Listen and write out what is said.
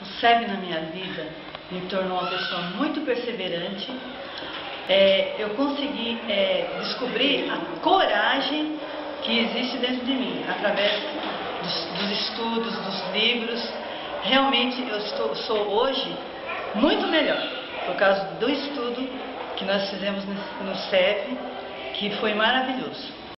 o SEB na minha vida me tornou uma pessoa muito perseverante. É, eu consegui é, descobrir a coragem que existe dentro de mim, através dos, dos estudos, dos livros. Realmente eu estou, sou hoje muito melhor, por causa do estudo que nós fizemos no SEB, que foi maravilhoso.